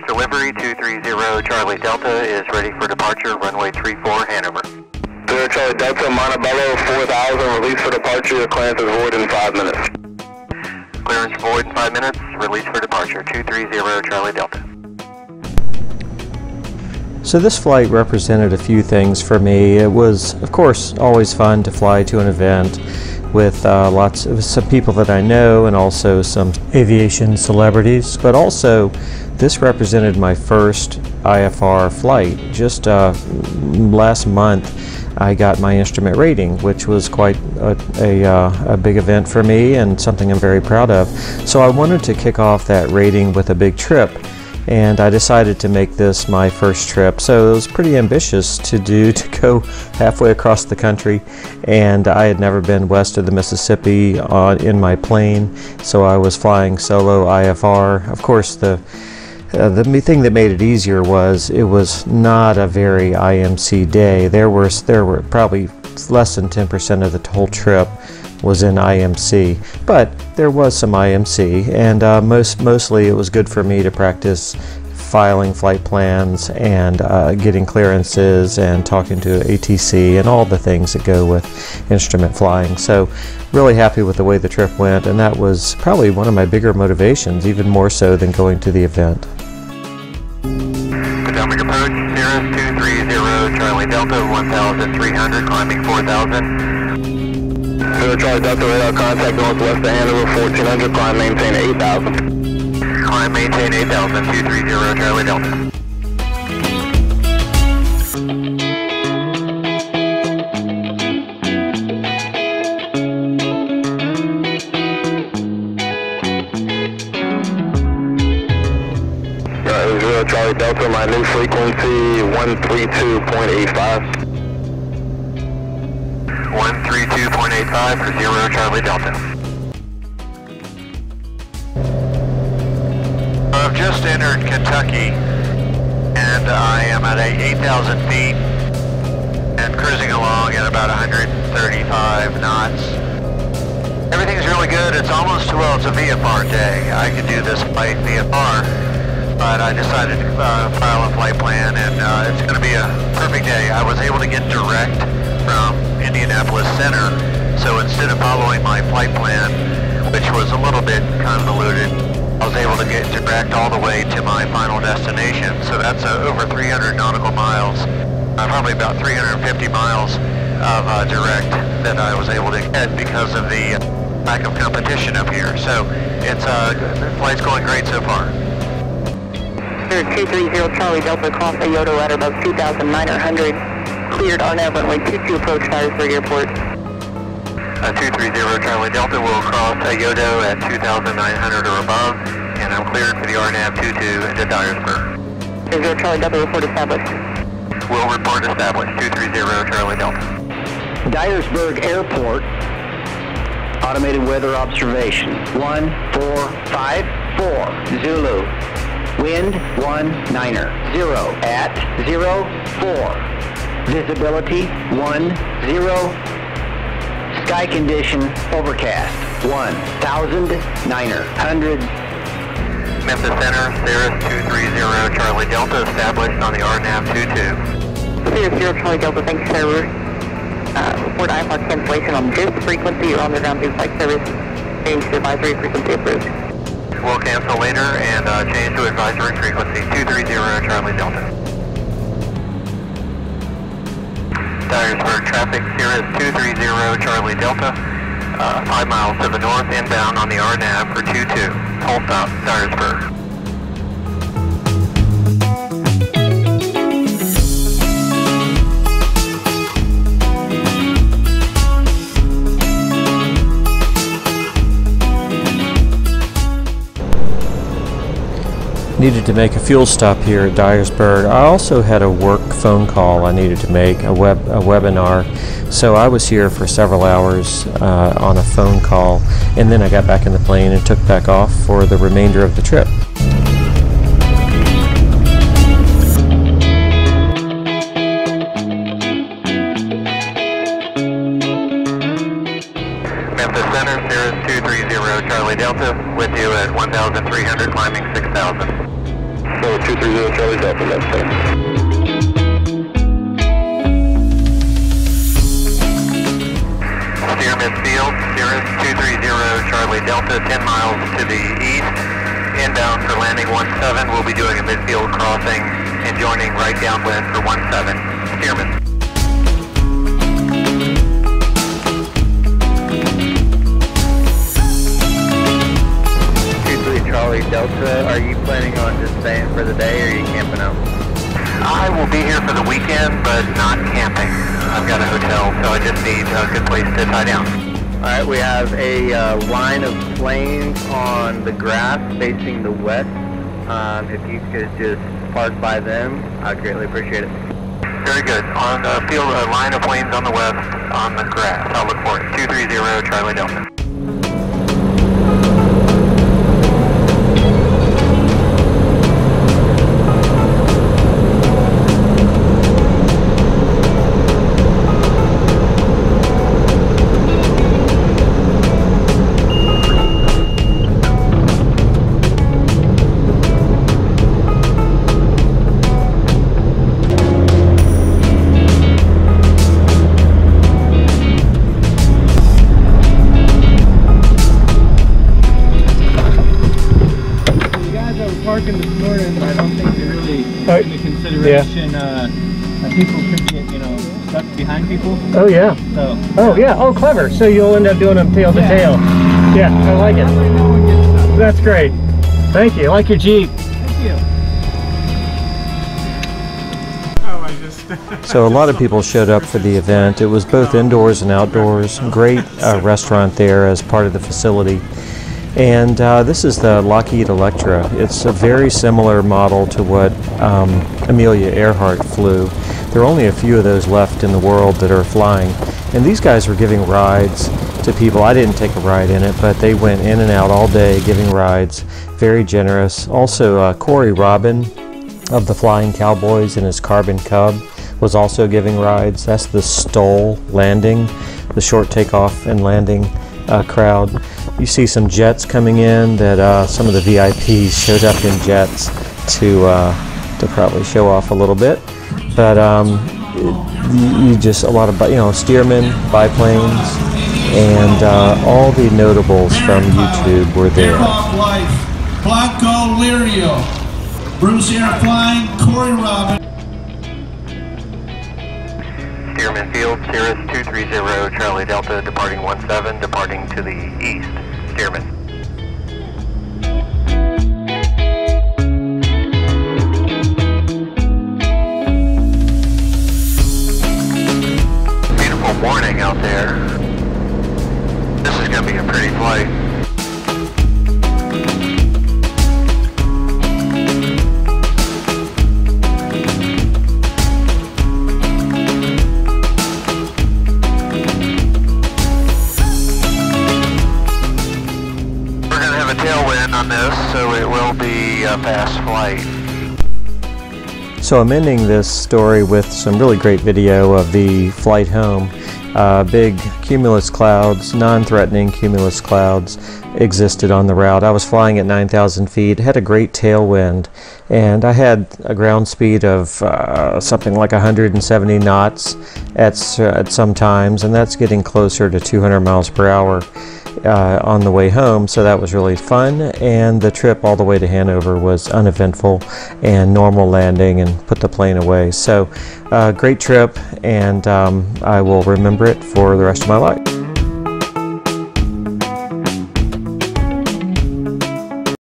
Clearance delivery 230 Charlie Delta is ready for departure, runway 34 Hanover. Zero Charlie Delta, Montebello 4000, release for departure, clearance is void in 5 minutes. Clearance void in 5 minutes, release for departure 230 Charlie Delta. So this flight represented a few things for me. It was, of course, always fun to fly to an event with uh, lots of some people that I know and also some aviation celebrities. But also, this represented my first IFR flight. Just uh, last month, I got my instrument rating, which was quite a, a, uh, a, big event for me and something I'm very proud of. So I wanted to kick off that rating with a big trip and I decided to make this my first trip. So it was pretty ambitious to do to go halfway across the country, and I had never been west of the Mississippi in my plane, so I was flying solo IFR. Of course, the uh, the thing that made it easier was it was not a very IMC day. There was there were probably less than 10% of the whole trip was in IMC, but there was some IMC, and uh, most mostly it was good for me to practice filing flight plans and uh, getting clearances and talking to ATC and all the things that go with instrument flying. So really happy with the way the trip went and that was probably one of my bigger motivations, even more so than going to the event. Potomac approach, Cirrus 230, Charlie Delta 1300, climbing 4000. Charlie Delta radar contact northwest of Hanover 1400, climb maintain 8000. Climb maintain 8000, 230 Charlie Delta. Zero Charlie Delta, my new frequency 132.85. 132.85 for zero Charlie Delta. I've just entered Kentucky and I am at 8,000 feet and cruising along at about 135 knots. Everything's really good. It's almost, well, it's a VFR day. I could do this flight VFR, but I decided to uh, file a flight plan and uh, it's going to be a perfect day. I was able to get direct from Indianapolis Center. So instead of following my flight plan, which was a little bit convoluted, I was able to get direct all the way to my final destination. So that's uh, over 300 nautical miles, uh, probably about 350 miles of uh, direct that I was able to get because of the lack of competition up here. So it's uh, flight's going great so far. 230 Charlie Delta cross Yodo at about 2,900 cleared RNAV runway 22 approach Dyersburg Airport. Uh, 230 Charlie Delta will cross Yodo at 2,900 or above, and I'm cleared for the RNAV 22 into Dyersburg. 0 Charlie Delta report established. Will report established, 230 Charlie Delta. Dyersburg Airport, automated weather observation, 1454, Zulu. Wind 1 niner, 0 at 0 4. Visibility 1 0. Sky condition overcast 1000 niner, 100. Memphis Center, Cirrus 230 Charlie Delta established on the RNAV 22. Cirrus 0 Charlie Delta, thank you sir. Uh, report IFR cancellation on this frequency or on the ground flight service. Change to advisory frequency approved. We'll cancel later and uh, change to advisory frequency 230 Charlie Delta. Dyersburg traffic, Cirrus 230 Charlie Delta, uh, 5 miles to the north, inbound on the RNAV for 22. Full stop, Dyersburg. Needed to make a fuel stop here at Dyersburg. I also had a work phone call I needed to make, a, web, a webinar. So I was here for several hours uh, on a phone call, and then I got back in the plane and took back off for the remainder of the trip. Center, Cirrus 230 Charlie Delta, with you at 1,300, climbing 6,000. Four two three zero Charlie Delta, maintain. Stearman Field, Cirrus 230 Charlie Delta, 10 miles to the east. Inbound for landing 17. We'll be doing a midfield crossing and joining right downwind for 17. Stearman. Delta. Are you planning on just staying for the day, or are you camping out? I will be here for the weekend, but not camping. I've got a hotel, so I just need a good place to tie down. All right, we have a uh, line of planes on the grass facing the west. Um, if you could just park by them, I'd greatly appreciate it. Very good. On the field, a line of planes on the west on the grass. I'll look for it. 230 Charlie Delta. Thank you. Took into consideration uh, that people could get, you know, stuck behind people. Oh yeah. So Oh yeah. Oh clever. So you'll end up doing them tail to Yeah. tail. Yeah, I like it. no one gets stuck. That's great. Thank you. I like your Jeep. Thank you. So a lot of people showed up for the event. It was both indoors and outdoors. Great uh, restaurant there as part of the facility. And uh, this is the Lockheed Electra. It's a very similar model to what um, Amelia Earhart flew. There are only a few of those left in the world that are flying. And these guys were giving rides to people. I didn't take a ride in it, but they went in and out all day giving rides. Very generous. Also, uh, Corey Robin of the Flying Cowboys and his Carbon Cub was also giving rides. That's the STOL landing, the short takeoff and landing uh, crowd. You see some jets coming in that uh, some of the VIPs showed up in jets to uh, to probably show off a little bit. But um, you, just a lot of you know Stearmen, biplanes, and uh, all the notables from YouTube were there. Blanco Lirio, Bruce Air Flying, Corey Robin. Stearman Field, Cirrus 230 Charlie Delta, departing 17, departing to the east. Stearman. Beautiful morning out there. This is going to be a pretty flight. So it will be a fast flight. So I'm ending this story with some really great video of the flight home. Uh, big cumulus clouds, non-threatening cumulus clouds existed on the route. I was flying at 9,000 feet, had a great tailwind, and I had a ground speed of uh, something like 170 knots at, at some times, and that's getting closer to 200 miles per hour uh, on the way home, so that was really fun. And the trip all the way to Hanover was uneventful and normal landing and put the plane away. So, uh, great trip, and um, I will remember it for the rest of my life.